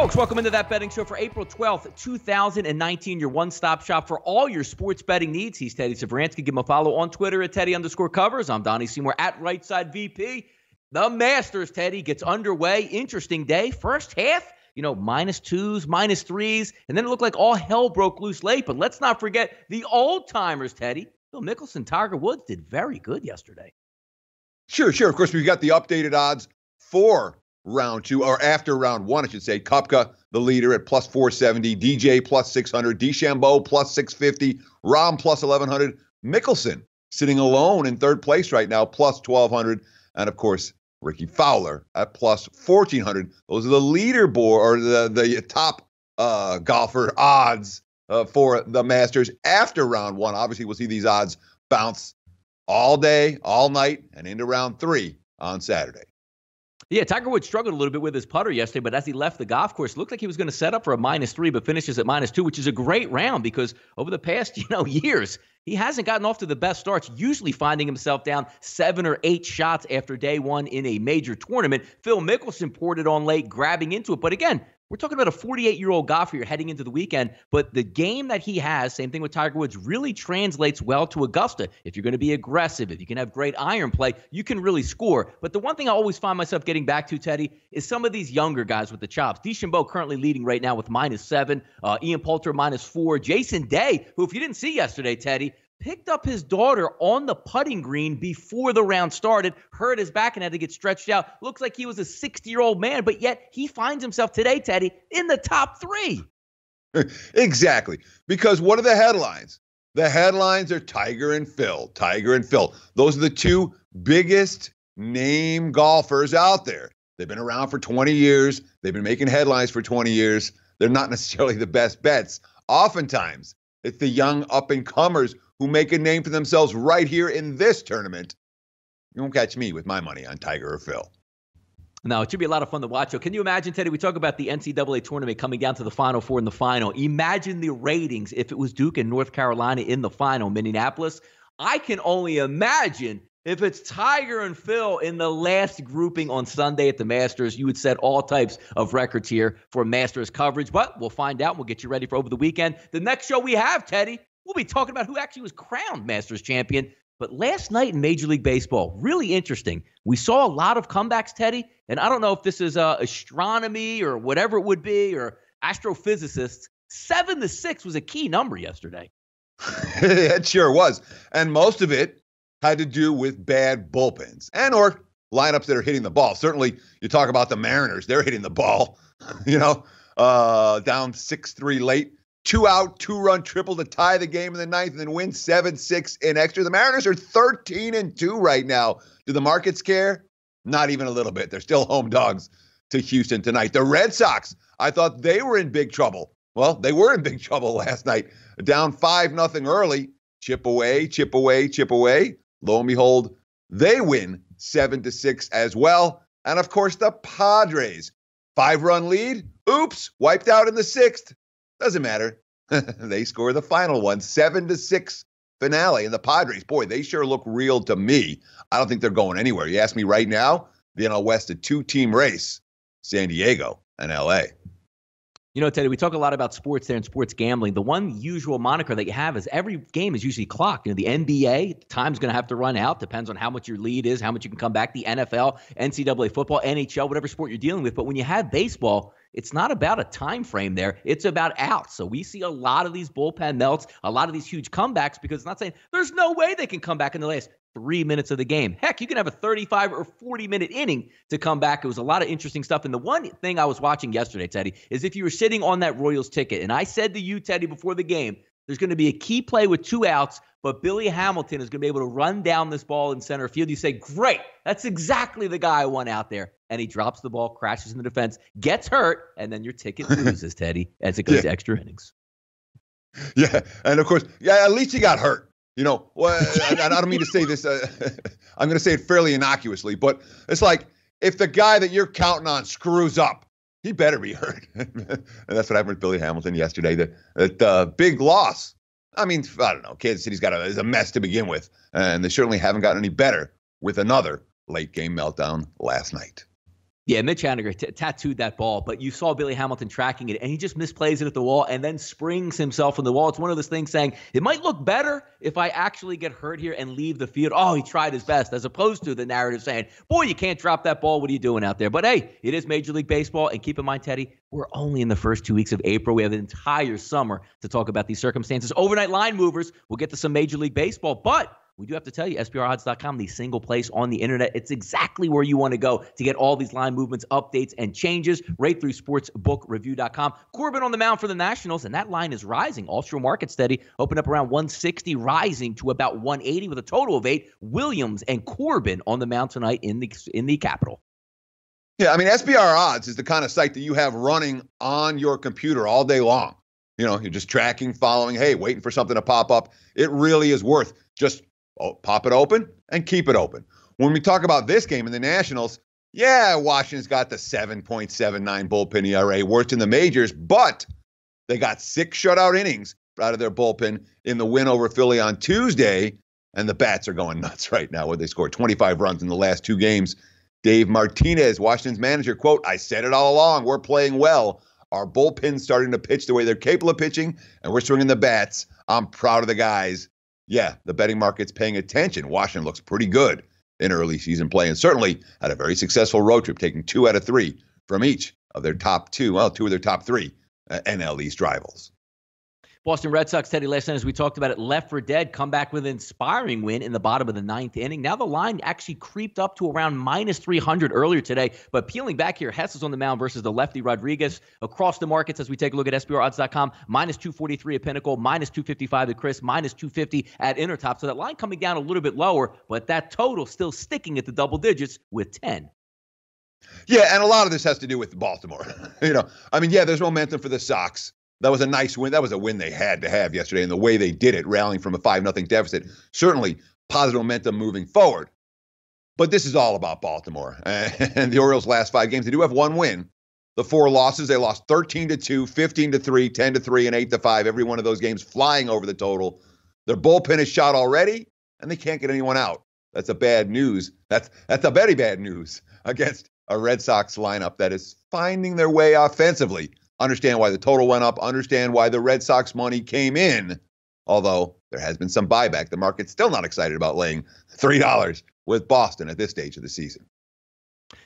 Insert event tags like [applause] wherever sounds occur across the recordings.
Folks, welcome into that betting show for April 12th, 2019, your one stop shop for all your sports betting needs. He's Teddy Sevransky. Give him a follow on Twitter at Teddy underscore covers. I'm Donnie Seymour at Right Side VP. The Masters, Teddy, gets underway. Interesting day. First half, you know, minus twos, minus threes, and then it looked like all hell broke loose late. But let's not forget the old timers, Teddy. Phil Mickelson, Tiger Woods did very good yesterday. Sure, sure. Of course, we've got the updated odds for round two, or after round one, I should say. Koepka, the leader at plus 470, DJ plus 600, DeChambeau plus 650, Rahm plus 1100, Mickelson sitting alone in third place right now, plus 1200, and of course, Rickie Fowler at plus 1400. Those are the leaderboard or the, the top uh, golfer odds uh, for the Masters after round one. Obviously, we'll see these odds bounce all day, all night, and into round three on Saturday. Yeah, Tiger Woods struggled a little bit with his putter yesterday, but as he left the golf course, looked like he was going to set up for a minus three, but finishes at minus two, which is a great round because over the past, [laughs] you know, years, he hasn't gotten off to the best starts, usually finding himself down seven or eight shots after day one in a major tournament. Phil Mickelson poured it on late, grabbing into it. But again, we're talking about a 48 year old golfer here heading into the weekend, but the game that he has, same thing with Tiger Woods, really translates well to Augusta. If you're going to be aggressive, if you can have great iron play, you can really score. But the one thing I always find myself getting back to, Teddy, is some of these younger guys with the chops. DeChambeau currently leading right now with minus seven, uh, Ian Poulter minus four, Jason Day, who, if you didn't see yesterday, Teddy, picked up his daughter on the putting green before the round started, hurt his back and had to get stretched out. Looks like he was a 60 year old man, but yet he finds himself today, Teddy, in the top three. [laughs] exactly. Because what are the headlines? The headlines are Tiger and Phil. Tiger and Phil. Those are the two biggest name golfers out there. They've been around for 20 years, they've been making headlines for 20 years. They're not [laughs] necessarily the best bets. Oftentimes, it's the young up and comers who make a name for themselves right here in this tournament. You won't catch me with my money on Tiger or Phil. No, it should be a lot of fun to watch. So, can you imagine, Teddy? We talk about the NCAA tournament coming down to the Final Four in the final. Imagine the ratings if it was Duke and North Carolina in the final, Minneapolis. I can only imagine if it's Tiger and Phil in the last grouping on Sunday at the Masters. You would set all types of records here for Masters coverage, but we'll find out. We'll get you ready for over the weekend. The next show we have, Teddy, We'll be talking about who actually was crowned Masters champion. But last night in Major League Baseball, really interesting. We saw a lot of comebacks, Teddy. And I don't know if this is uh, astronomy or whatever it would be or astrophysicists. Seven to six was a key number yesterday. [laughs] it sure was. And most of it had to do with bad bullpens and or lineups that are hitting the ball. Certainly, you talk about the Mariners, they're hitting the ball, [laughs] you know, uh, down 6 3 late two out, two run triple to tie the game in the ninth and then win 7 6 in extra. The Mariners are 13 and 2 right now. Do the markets care? Not even a little bit. They're still home dogs to Houston tonight. The Red Sox, I thought they were in big trouble. Well, they were in big [laughs] trouble last night. Down 5 nothing early. Chip away, chip away, chip away. Lo and behold, they win 7 to 6 as well. And of course, the Padres. Five run lead. Oops, wiped out in the sixth. Doesn't matter. [laughs] they score the final one, seven to six finale. And the Padres, boy, they sure look real to me. I don't think they're going anywhere. You ask me right now, the NL West, a two team race, San Diego and LA. You know, Teddy, we talk a lot about sports there and sports gambling. The one usual moniker that you have is every game is usually clocked. You know, the NBA, time's going to have to run out. Depends on how much your lead is, how much you can come back. The NFL, NCAA football, NHL, whatever sport you're dealing with. But when you have baseball, it's not about a time frame there. It's about outs. So we see a lot of these bullpen melts, a lot of these huge comebacks because it's not saying there's no way they can come back in the last three minutes of the game. Heck, you can have a 35 or 40 minute inning to come back. It was a lot of interesting stuff. And the one thing I was watching yesterday, Teddy, is if you were sitting on that Royals ticket, and I said to you, Teddy, before the game, there's going to be a key play with two outs, but Billy Hamilton is going to be able to run down this ball in center field. You say, great, that's exactly the guy I want out there and he drops the ball, crashes in the defense, gets hurt, and then your ticket [laughs] loses, Teddy, as it goes yeah. to extra innings. Yeah, and of course, yeah, at least he got hurt. You know, well, I, I don't mean to say this. Uh, [laughs] I'm going to say it fairly innocuously, but it's like if the guy that you're counting on screws up, he better be hurt. [laughs] and that's what happened with Billy Hamilton yesterday. That the uh, big loss. I mean, I don't know. Kansas City's got a, is a mess to begin with, and they certainly haven't gotten any better with another late game meltdown last night. Yeah, Mitch Haniger t- tattooed that ball, but you saw Billy Hamilton tracking it, and he just misplays it at the wall and then springs himself on the wall. It's one of those things saying it might look better if I actually get hurt here and leave the field. Oh, he tried his best, as opposed to the narrative saying, "Boy, you can't drop that ball. What are you doing out there?" But hey, it is Major League Baseball, and keep in mind, Teddy, we're only in the first two weeks of April. We have an entire summer to talk about these circumstances. Overnight line movers. We'll get to some Major League Baseball, but we do have to tell you, SBRodds.com, the single place on the internet. It's exactly where you want to go to get all these line movements, updates, and changes right through sportsbookreview.com. Corbin on the mound for the Nationals, and that line is rising. Offshore market steady, opened up around 160, rising to about 180 with a total of eight. Williams and Corbin on the mound tonight in the in the capital. Yeah, I mean, SBR odds is the kind of site that you have running on your computer all day long. You know, you're just tracking, following, hey, waiting for something to pop up. It really is worth just pop it open and keep it open. When we talk about this game in the Nationals, yeah, Washington's got the 7.79 bullpen ERA, worst in the majors, but they got six shutout innings out of their bullpen in the win over Philly on Tuesday. And the bats are going [laughs] nuts right now, where they scored 25 runs in the last two games. Dave Martinez, Washington's manager, quote, I said it all along. We're playing well. Our bullpen's starting to pitch the way they're capable of pitching, and we're swinging the bats. I'm proud of the guys yeah, the betting market's paying attention. Washington looks pretty good in early season play and certainly had a very successful road trip, taking two out of three from each of their top two, well, two of their top three uh, NL East rivals. Boston Red Sox, Teddy, last night, as we talked about it, left for dead, come back with an inspiring win in the bottom of the ninth inning. Now the line actually creeped up to around minus 300 earlier today. But peeling back here, Hess is on the mound versus the lefty Rodriguez. Across the markets, as we take a look at SBRodds.com, minus 243 at Pinnacle, minus 255 at CRIS, minus 250 at Intertops. So that line coming down a little bit lower, but that total still sticking at the double digits with 10. Yeah, and a lot of this has to do with Baltimore. [laughs] you know, I mean, yeah, there's momentum for the Sox. That was a nice win. That was a win they had to have yesterday, and the way they did it, rallying from a five nothing deficit, certainly positive momentum moving forward. But this is all about Baltimore [laughs] and the Orioles' last five games. They do have one win. The four losses, they lost 13 to 2, 15 to 3, 10 to 3, and 8 to 5. Every one of those games flying over the total. Their bullpen is shot already, and they can't get anyone out. That's a bad news. That's that's a very bad news [laughs] against a Red Sox lineup that is finding their way offensively understand why the total went up, understand why the Red Sox money came in. Although there has been some buyback, the market's still not excited about laying $3 with Boston at this stage of the season.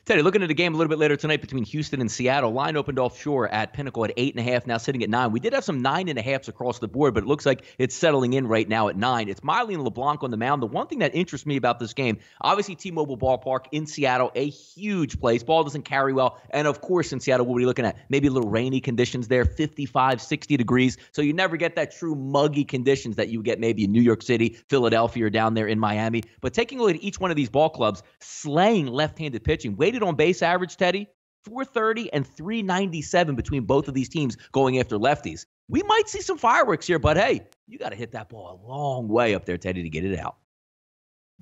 Teddy, looking at the game a little bit later tonight between Houston and Seattle. Line opened offshore at Pinnacle at eight and a half, now sitting at nine. We did have some nine and a halfs across the board, but it looks like it's settling in right now at nine. It's Miley and LeBlanc on the mound. The one thing that interests me about this game, obviously T-Mobile Ballpark in Seattle, a huge place. Ball doesn't carry well, and of course in Seattle, what are we looking at? Maybe a little rainy conditions there, 55, 60 degrees. So you never get that true muggy conditions that you get maybe in New York City, Philadelphia, or down there in Miami. But taking a look at each one of these ball clubs, slaying left-handed pitching, weighted on base average, Teddy, 430 and 397 between both of these teams going after lefties. We might see some fireworks here, but hey, you got to hit that ball a long way up there, Teddy, to get it out.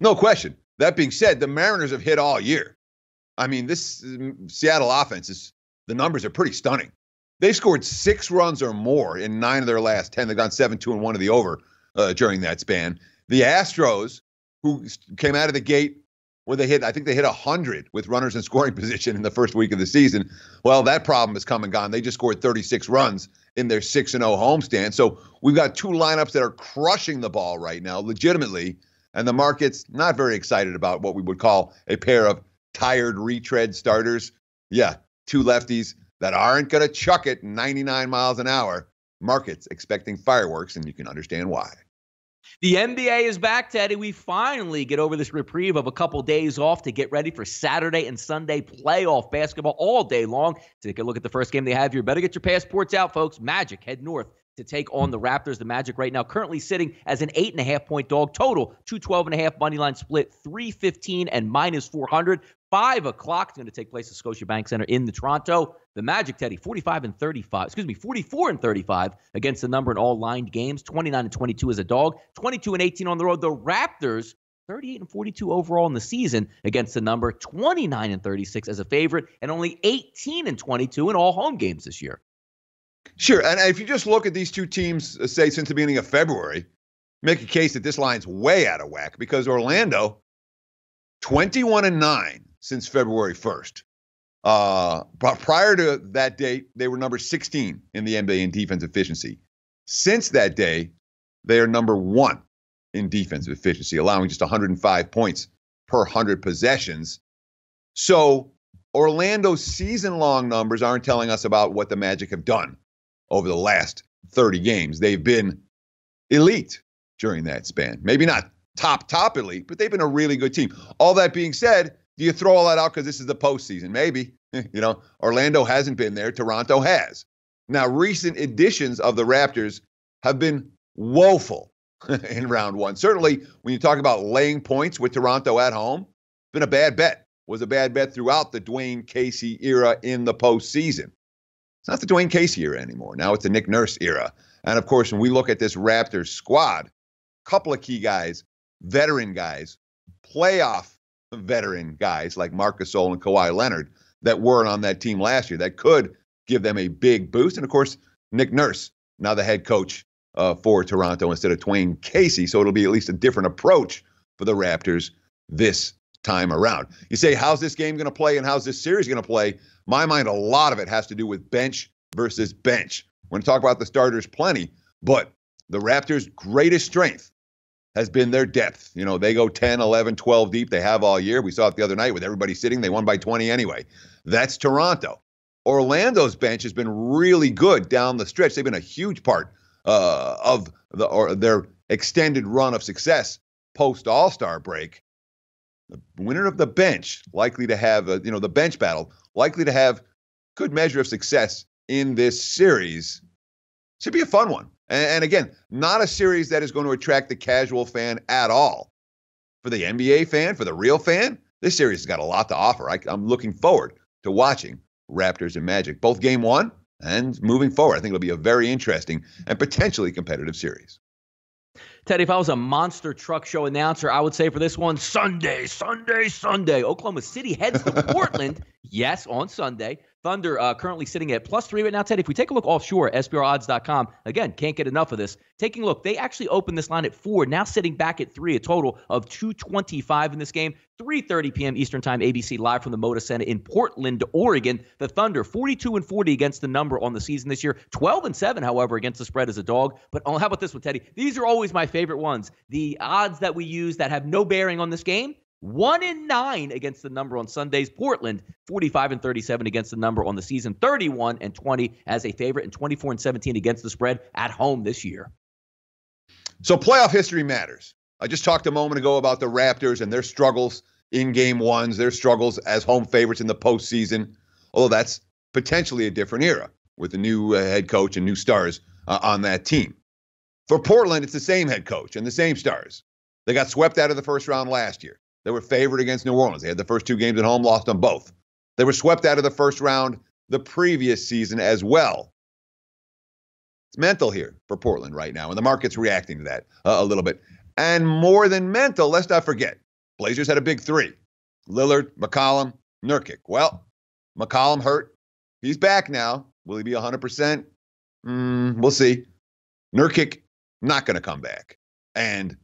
No question. That being said, the Mariners have hit all year. I mean, this mm, Seattle offense is the numbers are pretty stunning. They scored six runs or more in nine of their last 10. They've gone 7 2 and 1 of the over uh, during that span. The Astros, who came out of the gate where they hit, I think they hit 100 with runners in [laughs] scoring position in the first week of the season. Well, that problem has come and gone. They just scored 36 runs in their 6 0 homestand. So we've got two lineups that are crushing the ball right now, legitimately. And the market's not very excited about what we would call a pair of tired retread starters. Yeah, two lefties that aren't going to chuck it 99 miles an hour. Markets expecting fireworks, and you can understand why. The NBA is back, Teddy. We finally get over this reprieve of a couple days off to get ready for Saturday and Sunday playoff basketball all day long. Take a look at the first game they have here. Better get your passports out, folks. Magic head north to take on the Raptors. The Magic right now currently sitting as an eight and a half point dog total, 212 and a half money line split, 315 and minus 400. Five o'clock is going to take place at Scotiabank Center in the Toronto. The Magic, Teddy, 45 and 35, excuse me, 44 and 35 against the number in all lined games, 29 and 22 as a dog, 22 and 18 on the road. The Raptors, 38 and 42 overall in the season against the number, 29 and 36 as a favorite, and only 18 and 22 in all home games this year. Sure. And if you just look at these two teams, uh, say, since the beginning of February, make a case that this line's way out of whack because Orlando, 21 and 9 since February 1st. Uh, but prior to that date, they were number 16 in the NBA in defense efficiency. Since that day, they are number one in defensive efficiency, allowing just 105 points per 100 possessions. So Orlando's season long numbers aren't telling us about what the Magic have done over the last 30 games. They've been elite during that span. Maybe not top, top elite, but they've been a really good team. All that being said, do you throw all that out because this is the postseason? Maybe. [laughs] you know, Orlando hasn't been there, Toronto has. Now, recent editions of the Raptors have been woeful [laughs] in round one. Certainly, when you talk about laying points with Toronto at home, been a bad bet. Was a bad bet throughout the Dwane Casey era in the postseason. It's not the Dwane Casey era anymore. Now it's the Nick Nurse era. And of course, when we look at this Raptors squad, a couple of key guys, veteran guys, playoff veteran guys like Marcus Gasol and Kawhi Leonard that weren't on that team last year that could give them a big boost. And of course, Nick Nurse, now the head coach uh, for Toronto instead of Dwane Casey. So it'll be at least a different approach for the Raptors this time around. You say, how's this game going to play and how's this series going to play? My mind, a lot of it has to do with bench versus bench. We're going to talk about the starters plenty, but the Raptors' greatest strength has been their depth. You know, they go 10, 11, 12 deep. They have all year. We saw it the other night with everybody sitting. They won by 20 anyway. That's Toronto. Orlando's bench has been really good down the stretch. They've been a huge part uh, of the or their extended run of success post All Star break. The winner of the bench likely to have a, you know the bench battle likely to have good measure of success in this series. Should be a fun one. And, and again, not a series that is going to attract the casual fan at all. For the NBA fan, for the real fan, this series has got a lot to offer. I, I'm looking forward to watching Raptors and Magic, both game one and moving forward. I think it'll be a very interesting and potentially competitive series. Teddy, if I was a monster truck show announcer, I would say for this one, Sunday, Sunday, Sunday. Oklahoma City heads to [laughs] Portland. yes, on Sunday. Thunder uh, currently sitting at plus three right now. Ted, if we take a look offshore, SBRodds.com, again, can't get enough of this. Taking a look, they actually opened this line at four, now sitting back at three, a total of 225 in this game. 3:30 p.m. Eastern Time, ABC live from the Moda Center in Portland, Oregon. The Thunder 42 and 40 against the number on the season this year. 12 and 7, however, against the spread as a dog. But oh, how about this one, Teddy? These are always my favorite ones. The odds that we use that have no bearing on this game. One in nine against the number on Sundays. Portland, 45 and 37 against the number on the season. 31 and 20 as a favorite, and 24 and 17 against the spread at home this year. So playoff history matters. I just talked a moment ago about the Raptors and their struggles in game ones, their struggles as home favorites in the postseason, although that's potentially a different era with a new uh, head coach and new stars uh, on that team. For Portland, it's the same head coach and the same stars. They got swept out of the first round last year. They were favored against New Orleans. They had the first two games at home, lost them both. They were swept out of the first round the previous season as well. It's mental here for Portland right now, and the market's reacting to that uh, a little bit. And more than mental, let's not forget, Blazers had a big three Lillard, McCollum, Nurkic. Well, McCollum hurt. He's back now. Will he be 100%? Mm, we'll see. Nurkic, not going to come back. And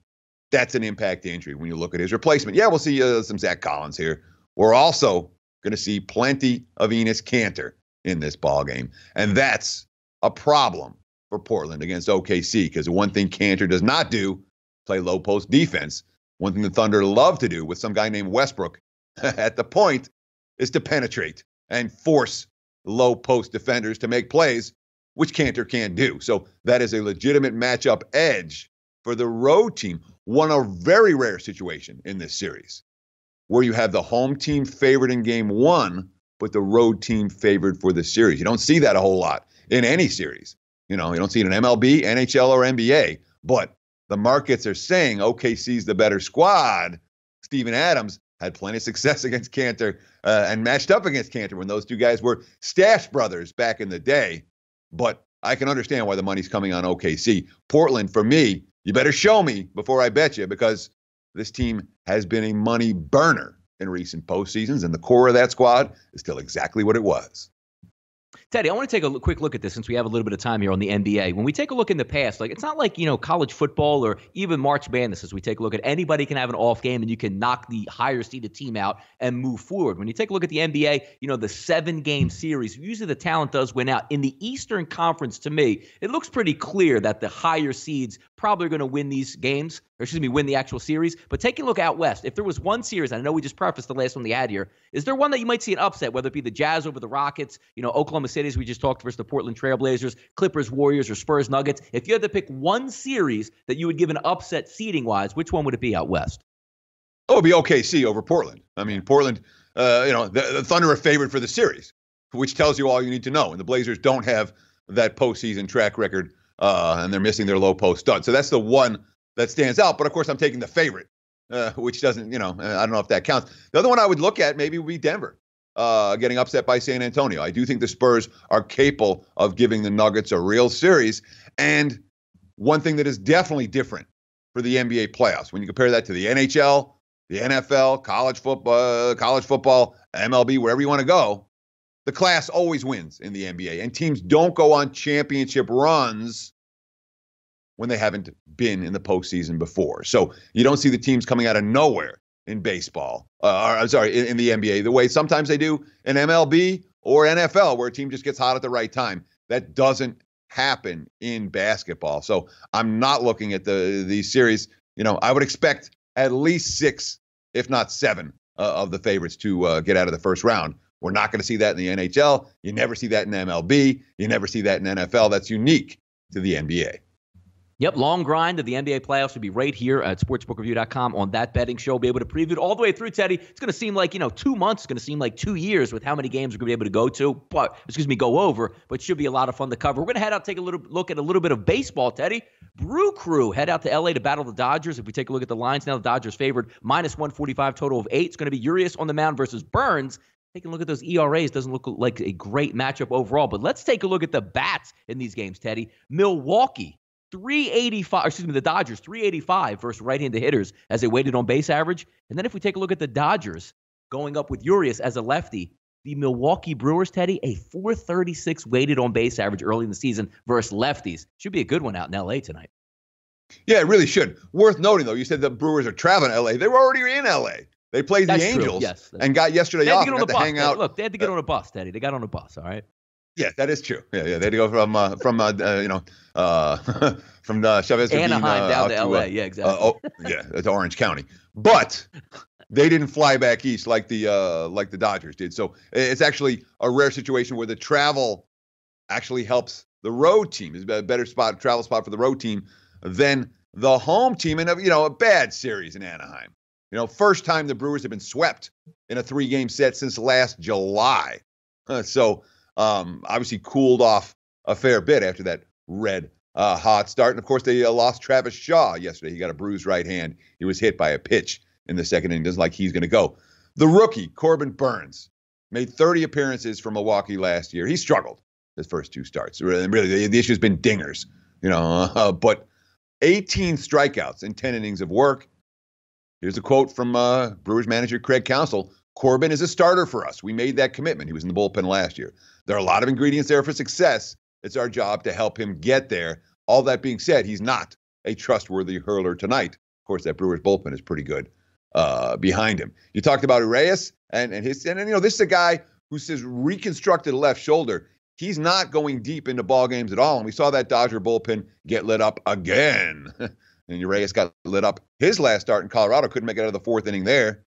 that's an impact injury when you look at his replacement. Yeah, we'll see uh, some Zach Collins here. We're also going to see plenty of Enes Kanter in this ball game, and that's a problem for Portland against OKC because the one thing Kanter does not do play low post defense. One thing the Thunder love to do with some guy named Westbrook [laughs] at the point is to penetrate and force low post defenders to make plays, which Kanter can't do. So that is a legitimate matchup edge for the road team. One a very rare situation in this series where you have the home team favored in game one, but the road team favored for the series. You don't see that a whole lot in any series. You know, you don't see it in MLB, NHL, or NBA, but the markets are saying OKC's the better squad. Steven Adams had plenty of success [laughs] against Kanter uh, and matched up against Kanter when those two guys were stash brothers back in the day. But I can understand why the money's coming on OKC. Portland, for me, you better show me before I bet you because this team has been a money burner in recent postseasons, and the core of that squad is still exactly what it was. Teddy, I want to take a quick look at this since we have a little bit of time here on the NBA. When we take a look in the past, like it's not like, you know, college football or even March Madness as we take a look at anybody can have an off game and you can knock the higher seeded team out and move forward. When you take a look at the NBA, you know, the seven game series, usually the talent does win out. In the Eastern Conference, to me, it looks pretty clear that the higher seeds probably are going to win these games, or excuse me, win the actual series. But taking a look out west, if there was one series, I know we just prefaced the last one they had here, is there one that you might see an upset, whether it be the Jazz over the Rockets, you know, Oklahoma City, as we just talked versus the Portland Trailblazers, Clippers, Warriors, or Spurs, Nuggets? If you had to pick one series that you would give an upset seeding wise, which one would it be out west? Oh, it'd be OKC over Portland. I mean, Portland, uh, you know, the, the Thunder are favored for the series, which tells you all you need to know. And the Blazers don't have that postseason track record, uh, and they're missing their low post stud. So that's the one that stands out. But of course, I'm taking the favorite, uh, [laughs] which doesn't, you know, I don't know if that counts. The other one I would look at maybe would be Denver. Uh, getting upset by San Antonio. I do think the Spurs are capable of giving the Nuggets a real series. And one thing that is definitely different for the NBA playoffs, when you compare that to the NHL, the NFL, college football, college football, MLB, wherever you want to go, the class always wins in the NBA. And teams don't go on championship runs when they haven't been in the postseason before. So you don't see the teams coming out of nowhere in baseball, uh, or I'm sorry, in, in, the NBA, the way sometimes they do in MLB or NFL, where a team just gets hot at the right time. That doesn't happen in basketball. So I'm not looking at the these series. You know, I would expect at least six, if not seven, uh, of the favorites to uh, get out of the first round. We're not going to see that in the NHL. You never see that in MLB. You never see that in NFL. That's unique to the NBA. Yep, long grind of the NBA playoffs will be right here at sportsbookreview.com on that betting show. We'll be able to preview it all the way through, Teddy. It's going to seem like, you know, two months. It's going to seem like two years with how many games we're going to be able to go to, but, excuse me, go over, but should be a lot of fun to cover. We're going to head out, take a little look at a little bit of baseball, Teddy. Brew Crew head out to LA to battle the Dodgers. If we take a look at the lines now, the Dodgers favored minus 145 total of eight. It's going to be Urias on the mound versus Burnes. Taking a look at those ERAs doesn't look like a great matchup overall, but let's take a look at the bats in these games, Teddy. Milwaukee 385, excuse me, the Dodgers 385 versus right-handed hitters as they weighted on base average. And then if we take a look at the Dodgers going up with Urias as a lefty, the Milwaukee Brewers, Teddy, a 436 weighted on base average early in the season versus lefties. Should be a good one out in LA tonight. Yeah, it really should. Worth noting though, you said the Brewers are traveling LA. They were already in LA. They played that's the Angels yes, and got yesterday they had off. To get on the bus. hang out. Look, they had to get uh, on a bus, Teddy. They got on a bus. All right. Yeah, that is true. Yeah, yeah. They had to go from uh, from uh, uh, you know uh, [laughs] from uh, Chavez Anaheim uh, down to, LA. yeah, exactly. uh, oh, yeah, to Orange County. But they didn't fly back east like the uh, like the Dodgers did. So it's actually a rare situation where the travel actually helps the road team. It's a better spot, travel spot for the road team than the home team. And you know, a bad series in Anaheim. You know, first time the Brewers have been swept in a three-game set since last July. Uh, [laughs] so um, obviously cooled off a fair bit after that red uh, hot start. And of course, they uh, lost Travis Shaw yesterday. He got a bruised right hand. He was hit by a pitch in the second inning. Doesn't like he's going to go. The rookie Corbin Burnes, made 30 appearances for Milwaukee last year. He struggled his first two starts. Really, the, issue has been dingers, you know. Uh, [laughs] but 18 strikeouts in 10 innings of work. Here's a quote from uh, Brewers manager Craig Counsell. Corbin is a starter for us. We made that commitment. He was in the bullpen last year. There are a lot of ingredients there for success. It's our job to help him get there. All that being said, he's not a trustworthy hurler tonight. Of course, that Brewers bullpen is pretty good uh, behind him. You talked about Urias and, and his, and, and you know, this is a guy who says reconstructed left shoulder. He's not going deep into ball games at all. And we saw that Dodger bullpen get lit up again. [laughs] and Urias got lit up his last start in Colorado, couldn't make it out of the fourth inning there.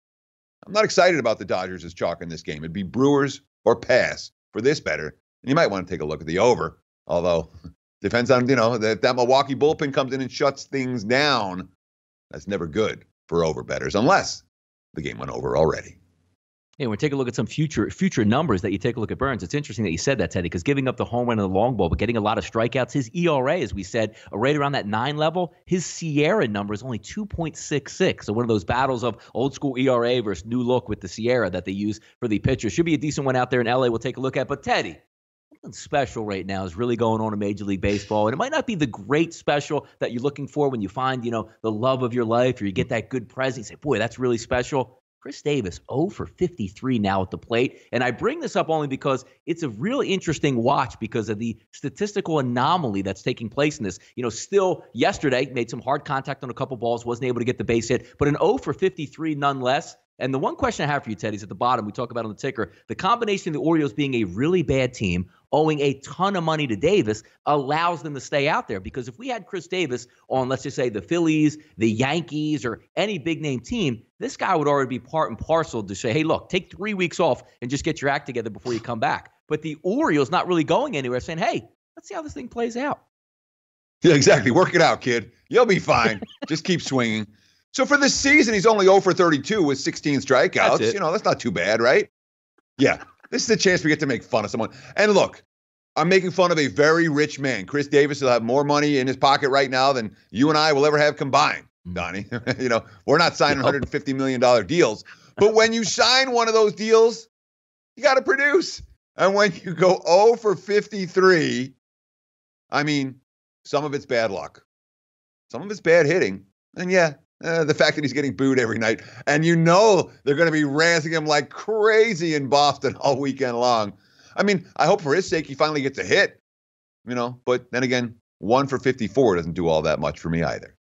I'm not excited about the Dodgers as chalk in this game. It'd be Brewers or pass for this better. And you might want to take a look at the over, although [laughs] depends on, you know, that, that Milwaukee bullpen comes in and shuts things down. That's never good for over betters unless the game went over already. When we take a look at some future future numbers that you take a look at Burnes. it's interesting that you said that, Teddy, because giving up the home run and the long ball, but getting a lot of strikeouts, his ERA, as we said, right around that nine level, his SIERA number is only 2.66. So one of those battles of old school ERA versus new look with the SIERA that they use for the pitchers. Should be a decent one out there in LA. We'll take a look at. But Teddy, something special right now is really going on in Major League Baseball. And it might not be the great special that you're looking for when you find, you know, the love of your life or you get that good present. You say, boy, that's really special Chris Davis, 0 for 53 now at the plate. And I bring this up only because it's a really interesting watch because of the statistical anomaly that's taking place in this. You know, still yesterday made some hard contact on a couple balls, wasn't able to get the base hit, but an 0 for 53 nonetheless. And the one question I have for you, Teddy, is at the bottom. We talk about on the ticker. The combination of the Orioles being a really bad team, owing a ton of money to Davis, allows them to stay out there. Because if we had Chris Davis on, let's just say, the Phillies, the Yankees, or any big name team, this guy would already be part and parcel to say, hey, look, take three weeks off and just get your act together before you come back. But the Orioles not really going anywhere, saying, hey, let's see how this thing plays out. Yeah, exactly. Work it out, kid. You'll be fine. [laughs] just keep swinging. So for this season, he's only 0 for 32 with 16 strikeouts. You know, that's not too bad, right? Yeah. This is a chance we get to make fun of someone. And look, I'm making fun of a very rich man. Chris Davis will have more money in his pocket right now than you and I will ever have combined, mm. Donnie. [laughs] you know, we're not signing $150 million deals. But when you sign one of those deals, you got to produce. And when you go 0 for 53, I mean, some of it's bad luck, some of it's bad hitting. And yeah, uh, the fact that he's getting booed every night, and you know they're going to be ranting him like crazy in Boston all weekend long. I mean, I hope for his sake he finally gets a hit, you know. But then again, one for 54 doesn't do all that much for me either.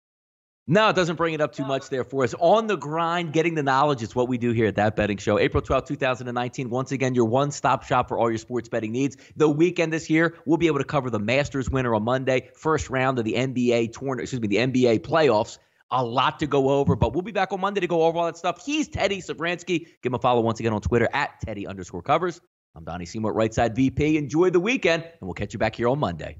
No, it doesn't bring it up too much there for us. On the grind, getting the knowledge is what we do here at That Betting Show. April 12, 2019. Once again, your one stop shop for all your sports betting needs. The weekend this year, we'll be able to cover the Masters winner on Monday, first round of the NBA tournament, excuse me, the NBA playoffs a lot to go over, but we'll be back on Monday to go over all that stuff. He's Teddy Sevransky. Give him a follow once again on Twitter at Teddy underscore covers. I'm Donnie Seymour, right side VP. Enjoy the weekend, and we'll catch you back here on Monday.